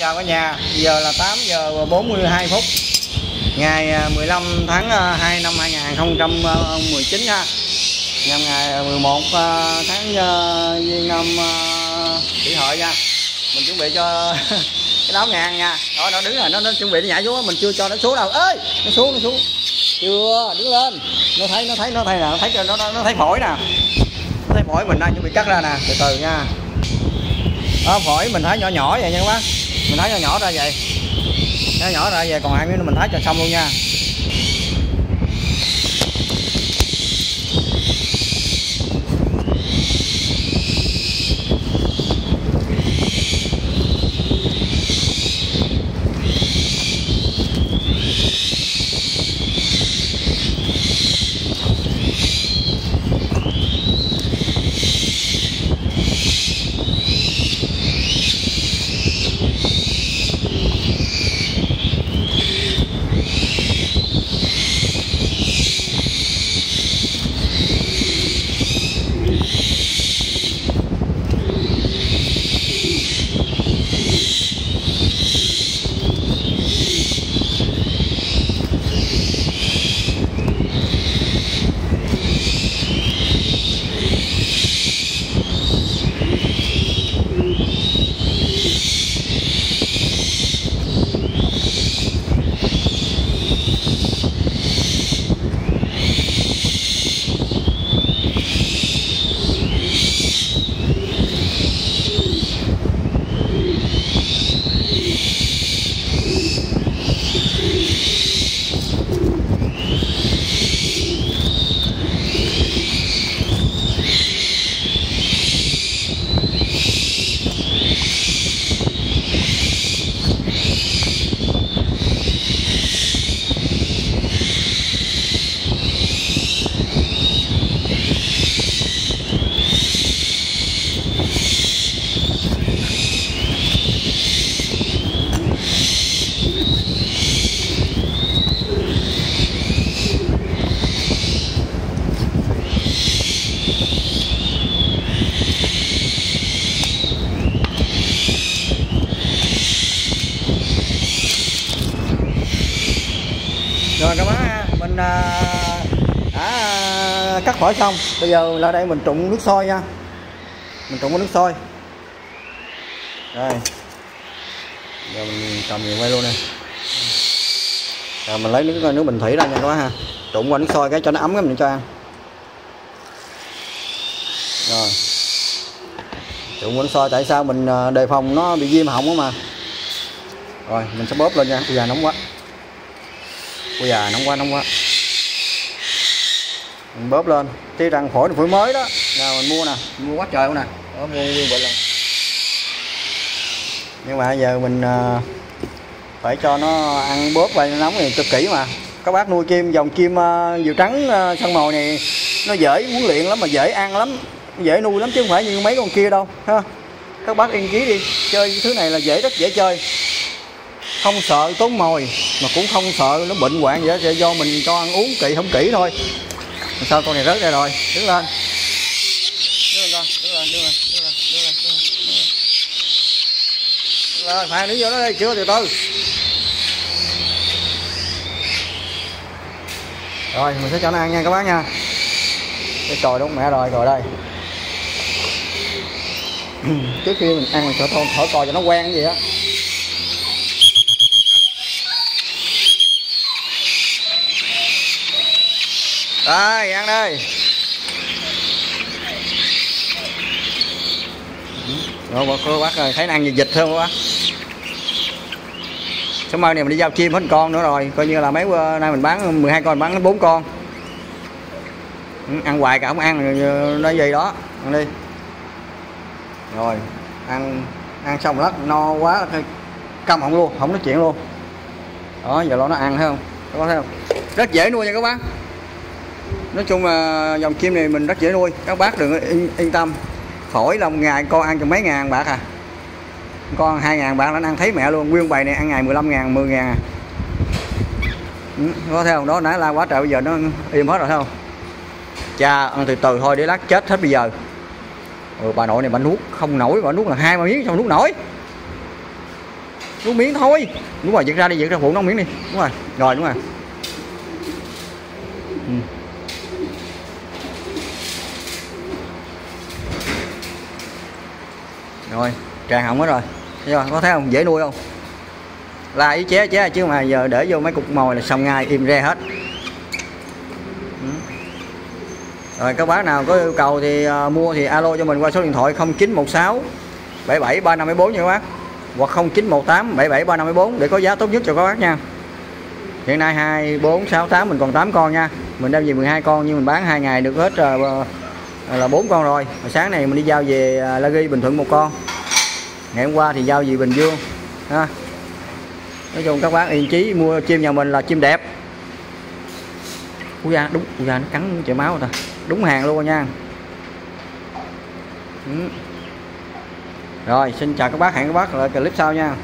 chào cả nhà. Giờ là 8 giờ 42 phút. Ngày à, 15 tháng à, 2 năm 2019 ha. Nhằm ngày à, 11 tháng giêng năm kỷ hợi nha. Mình chuẩn bị cho cái đám ngàn nha. Đó nó đứng rồi nó, nó chuẩn bị nó nhảy xuống mình chưa cho nó xuống đâu. Ơi nó xuống nó xuống. Chưa đứng lên. Nó thấy nó thấy nó thấy nè nó thấy nó nó, nó thấy phổi nè. Nó thấy phổi mình đang chuẩn bị cắt ra nè. Từ từ nha. Đó phổi mình thấy nhỏ nhỏ vậy nha các bác mình thấy nhỏ nhỏ ra vậy. Nhỏ nhỏ ra vậy, còn hai nữa mình thấy cho xong luôn nha. Đã cắt khỏi xong. Bây giờ là đây mình trụng nước sôi nha. Mình trụng nước sôi. Rồi giờ mình cầm nhiều quay luôn nè. Rồi mình lấy nước nước bình thủy ra nha các bác ha. Trụng qua nước sôi cái cho nó ấm cái mình cho ăn. Rồi. Trụng qua nước sôi, tại sao mình à, đề phòng nó bị viêm họng mà? Rồi, mình sẽ bóp lên nha. Bây giờ nóng quá. Bây giờ nóng quá nóng quá mình bóp lên. Tí răng phổi phổi mới đó. Nào mình mua nè. Mua quá trời luôn nè. Đó mua nguyên bệnh lần. Nhưng mà giờ mình uh, phải cho nó ăn bóp và nóng này cực kỹ mà. Các bác nuôi chim dòng chim uh, diều trắng uh, săn mồi này nó dễ huấn luyện lắm mà dễ ăn lắm. Dễ nuôi lắm chứ không phải như mấy con kia đâu ha. Các bác yên ký đi. Chơi thứ này là dễ rất dễ chơi. Không sợ tốn mồi mà cũng không sợ nó bệnh hoạn vậy do mình cho ăn uống kỹ không kỹ thôi sao con này rớt ra rồi đứng lên đứng lên đứng lên đứng lên đứng lên đứng lên đứng lên đứng lên phải đứng vô nó đây chưa từ từ rồi mình sẽ cho nó ăn nha các bác nha cái còi đúng mẹ rồi rồi đây trước khi mình ăn mình sẽ thon thở còi cho nó quen cái gì á đây ăn đây rồi bà cô bác ơi, thấy ăn gì dịch không quá số mai này mình đi giao chim hết con nữa rồi, coi như là mấy ờ, nay mình bán 12 con, bán bốn con. Ừ, ăn hoài cả không ăn ờ, nó gì đó, ăn đi. Rồi, ăn ăn xong lát no quá câm họng luôn, không nói chuyện luôn. Đó, giờ lo nó ăn, thấy không? Có thấy không? Rất dễ nuôi nha các bác nói chung là dòng chim này mình rất dễ nuôi. Các bác đừng yên, yên tâm. Phổi là một ngày con ăn cho mấy ngàn bạc à? Con hai ngàn bạc nó ăn thấy mẹ luôn. Nguyên bầy này ăn ngày 15 ngàn 10 ngàn à? Ừ, có theo đó nãy la quá trời bây giờ nó im hết rồi thấy không? Cha ăn từ từ thôi để lát chết hết bây giờ. Ừ, bà nội này bà nuốt không nổi bà nuốt là hai ba miếng xong nuốt nổi. Nuốt miếng thôi. Đúng rồi giật ra đi giật ra phụ nó miếng đi. Đúng rồi rồi đúng rồi. Ừ. rồi tràn hỏng hết rồi. Thấy chưa? Có thấy không? Dễ nuôi không? La ý chế chế chứ mà giờ để vô mấy cục mồi là xong ngay im re hết. Ừ. Rồi các bác nào có yêu cầu thì uh, mua thì alo cho mình qua số điện thoại 0916 77 354 nha các bác. Hoặc 0918 77 354 để có giá tốt nhất cho các bác nha. Hiện nay 2468 mình còn 8 con nha. Mình đem về 12 con nhưng mình bán hai ngày được hết uh, Ờ, là bốn con rồi. Hồi sáng này mình đi giao về à, La Ghi, Bình Thuận một con. Ngày hôm qua thì giao về Bình Dương, ha. Nói chung các bác yên chí mua chim nhà mình là chim đẹp. Ui da, đúng, Ui da, nó cắn chảy máu rồi ta. Đúng hàng luôn nha. Ừ. rồi, xin chào các bác, hẹn các bác lại clip sau nha.